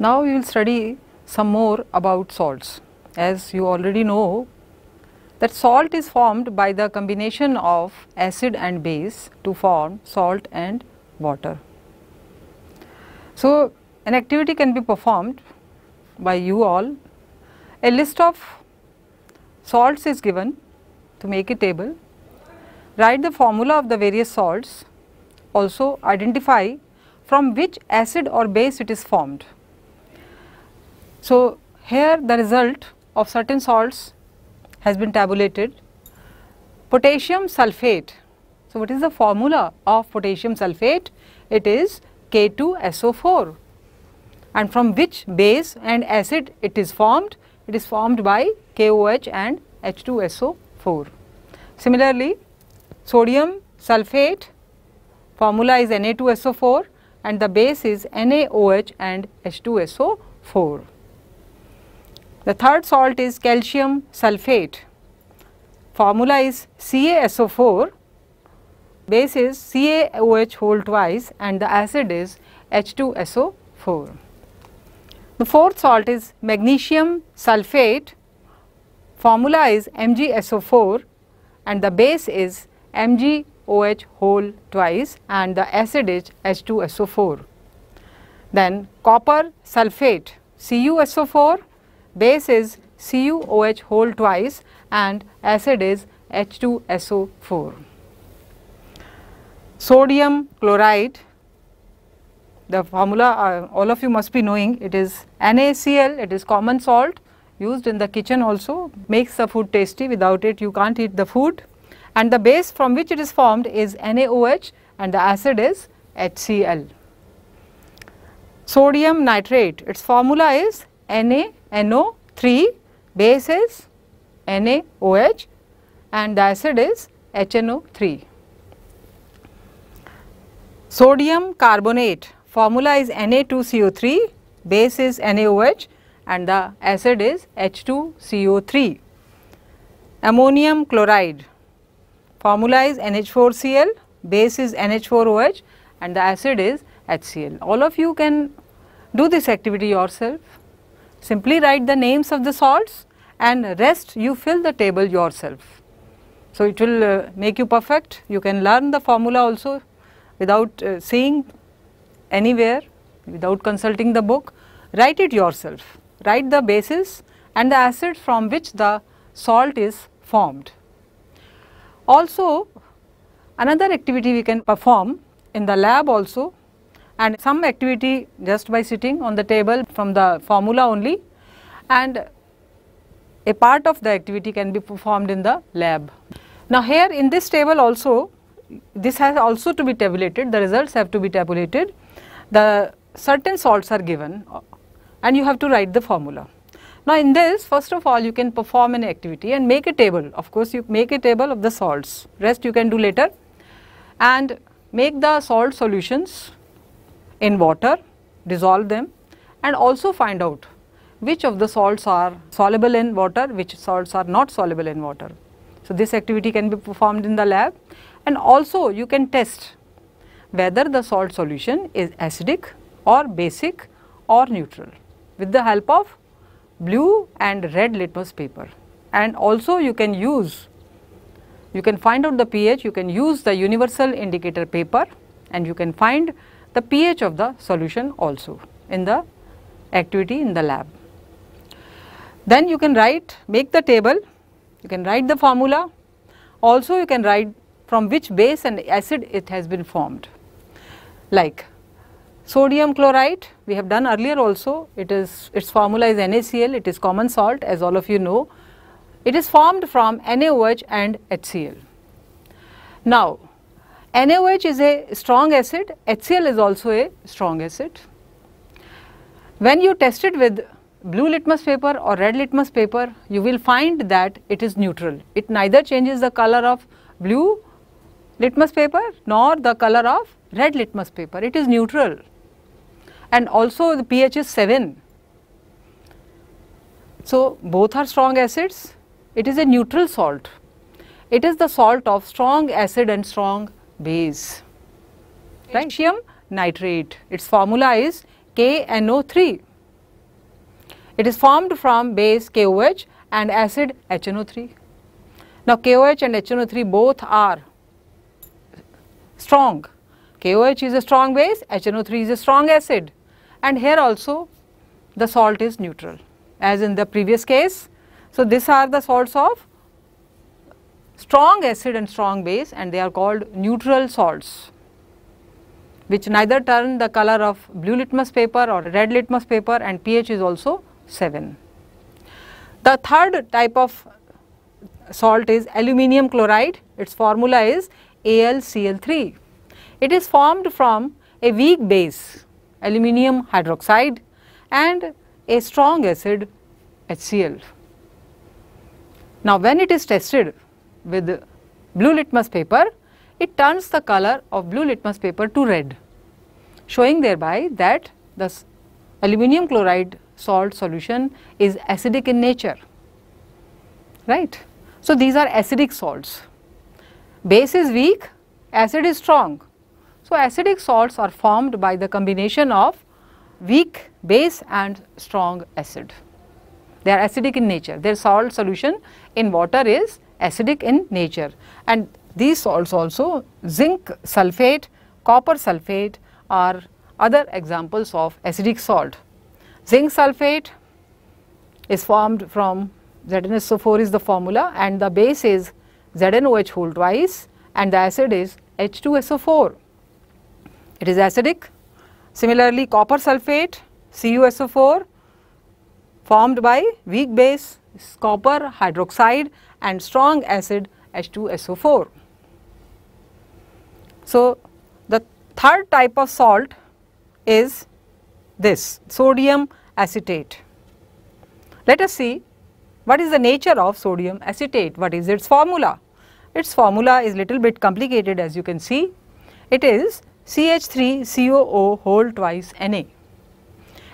Now we will study some more about salts. As you already know that salt is formed by the combination of acid and base to form salt and water. So, an activity can be performed by you all. A list of salts is given to make a table. Write the formula of the various salts. Also identify from which acid or base it is formed. So, here the result of certain salts has been tabulated. Potassium sulphate. So, what is the formula of potassium sulphate? It is K2SO4 and from which base and acid it is formed? It is formed by KOH and H2SO4. Similarly, sodium sulphate formula is Na2SO4 and the base is NaOH and H2SO4. The third salt is calcium sulphate. Formula is CaSO4, base is CaOH whole twice and the acid is H2SO4. The fourth salt is magnesium sulphate. Formula is MgSO4 and the base is MgOH whole twice and the acid is H2SO4. Then copper sulphate CuSO4 base is CuOH whole twice and acid is H2SO4. Sodium chloride, the formula uh, all of you must be knowing it is NaCl, it is common salt used in the kitchen also makes the food tasty without it you can't eat the food and the base from which it is formed is NaOH and the acid is HCl. Sodium nitrate, its formula is NaNO3, base is NaOH and the acid is HNO3. Sodium carbonate formula is Na2CO3, base is NaOH and the acid is H2CO3. Ammonium chloride formula is NH4Cl, base is NH4OH and the acid is HCl. All of you can do this activity yourself Simply write the names of the salts and rest you fill the table yourself. So, it will uh, make you perfect. You can learn the formula also without uh, seeing anywhere, without consulting the book. Write it yourself. Write the bases and the acids from which the salt is formed. Also, another activity we can perform in the lab also and some activity just by sitting on the table from the formula only. And a part of the activity can be performed in the lab. Now here in this table also this has also to be tabulated. The results have to be tabulated. The certain salts are given and you have to write the formula. Now in this first of all you can perform an activity and make a table. Of course you make a table of the salts. Rest you can do later. And make the salt solutions in water, dissolve them and also find out which of the salts are soluble in water, which salts are not soluble in water. So, this activity can be performed in the lab and also you can test whether the salt solution is acidic or basic or neutral with the help of blue and red litmus paper. And also you can use, you can find out the pH, you can use the universal indicator paper and you can find the pH of the solution also in the activity in the lab. Then you can write, make the table, you can write the formula, also you can write from which base and acid it has been formed. Like sodium chloride, we have done earlier also, it is, its formula is NaCl, it is common salt as all of you know. It is formed from NaOH and HCl. Now, NaOH is a strong acid, HCl is also a strong acid. When you test it with blue litmus paper or red litmus paper, you will find that it is neutral. It neither changes the color of blue litmus paper nor the color of red litmus paper, it is neutral and also the pH is 7. So, both are strong acids, it is a neutral salt. It is the salt of strong acid and strong base. Potassium nitrate, its formula is KNO3. It is formed from base KOH and acid HNO3. Now, KOH and HNO3 both are strong. KOH is a strong base, HNO3 is a strong acid and here also the salt is neutral as in the previous case. So, these are the salts of strong acid and strong base and they are called neutral salts which neither turn the color of blue litmus paper or red litmus paper and pH is also 7. The third type of salt is aluminium chloride, its formula is AlCl3. It is formed from a weak base aluminium hydroxide and a strong acid HCl. Now, when it is tested with blue litmus paper, it turns the color of blue litmus paper to red, showing thereby that the aluminium chloride salt solution is acidic in nature, right. So, these are acidic salts. Base is weak, acid is strong. So, acidic salts are formed by the combination of weak base and strong acid. They are acidic in nature. Their salt solution in water is acidic in nature and these salts also zinc sulphate, copper sulphate are other examples of acidic salt. Zinc sulphate is formed from ZnSO4 is the formula and the base is ZnOH whole twice and the acid is H2SO4. It is acidic. Similarly, copper sulphate CuSO4 formed by weak base copper hydroxide and strong acid H2SO4. So, the third type of salt is this sodium acetate. Let us see what is the nature of sodium acetate, what is its formula. Its formula is little bit complicated as you can see. It is CH3COO whole twice Na.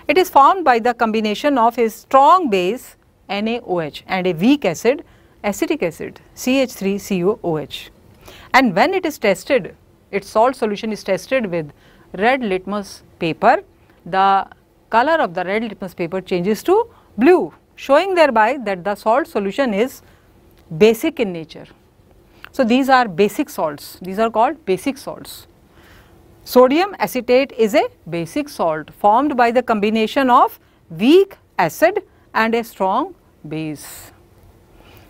It is formed by the combination of a strong base NaOH and a weak acid acetic acid CH3COOH. And when it is tested, its salt solution is tested with red litmus paper, the color of the red litmus paper changes to blue showing thereby that the salt solution is basic in nature. So, these are basic salts, these are called basic salts. Sodium acetate is a basic salt formed by the combination of weak acid and a strong base.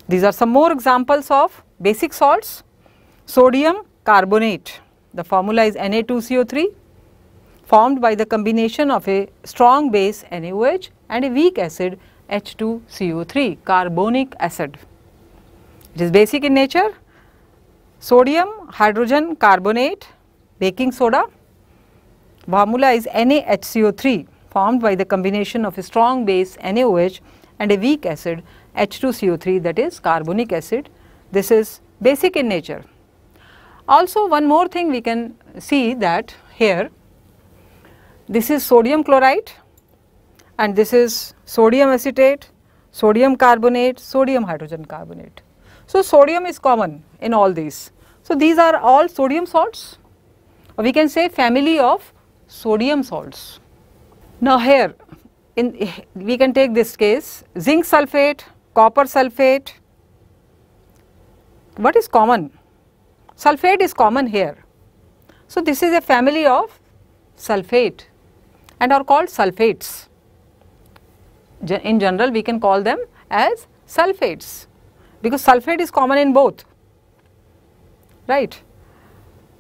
These are some more examples of basic salts. Sodium carbonate, the formula is Na2CO3 formed by the combination of a strong base NaOH and a weak acid H2CO3 carbonic acid. It is basic in nature. Sodium hydrogen carbonate baking soda formula is NaHCO3 formed by the combination of a strong base NaOH and a weak acid H2CO3 that is carbonic acid. This is basic in nature. Also one more thing we can see that here this is sodium chloride and this is sodium acetate, sodium carbonate, sodium hydrogen carbonate. So, sodium is common in all these. So, these are all sodium salts or we can say family of sodium salts. Now, here in we can take this case zinc sulphate, copper sulphate. What is common? Sulphate is common here. So, this is a family of sulphate and are called sulfates in general we can call them as sulfates because sulfate is common in both right.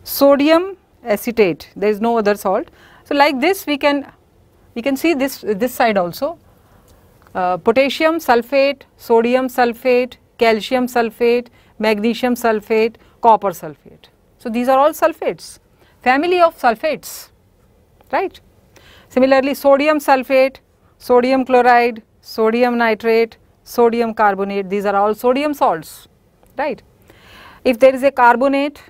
Sodium acetate there is no other salt. So, like this we can we can see this this side also uh, potassium sulfate, sodium sulfate, calcium sulfate, magnesium sulfate, copper sulfate. So, these are all sulfates family of sulfates right. Similarly, sodium sulfate, sodium chloride, sodium nitrate, sodium carbonate these are all sodium salts right. If there is a carbonate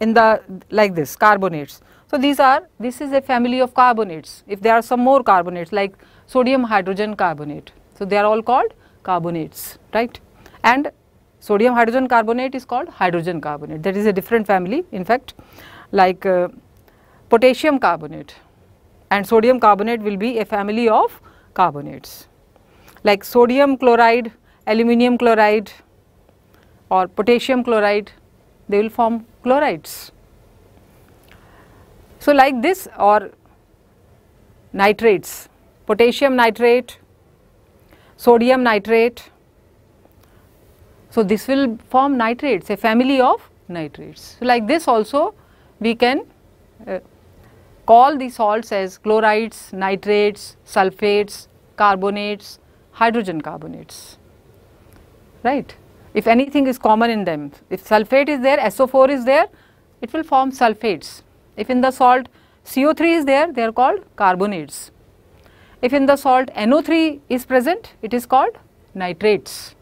in the like this carbonates. So, these are this is a family of carbonates if there are some more carbonates like sodium hydrogen carbonate. So, they are all called carbonates right and sodium hydrogen carbonate is called hydrogen carbonate that is a different family in fact like uh, potassium carbonate and sodium carbonate will be a family of carbonates. like sodium chloride, aluminum chloride or potassium chloride, they will form chlorides. So, like this or nitrates, potassium nitrate, sodium nitrate. So, this will form nitrates, a family of nitrates. So, like this also we can uh, call the salts as chlorides, nitrates, sulfates, carbonates, hydrogen carbonates, right. If anything is common in them, if sulfate is there, SO4 is there, it will form sulfates. If in the salt CO3 is there, they are called carbonates. If in the salt NO3 is present, it is called nitrates.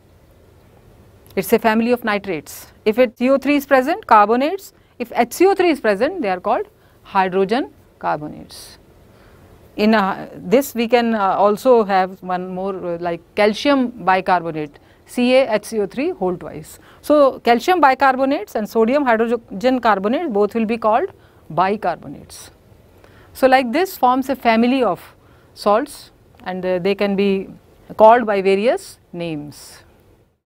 It is a family of nitrates. If it CO3 is present, carbonates. If HCO3 is present, they are called hydrogen carbonates. In uh, this we can uh, also have one more uh, like calcium bicarbonate CaHCO3 whole twice. So, calcium bicarbonates and sodium hydrogen carbonates both will be called bicarbonates. So, like this forms a family of salts and uh, they can be called by various names.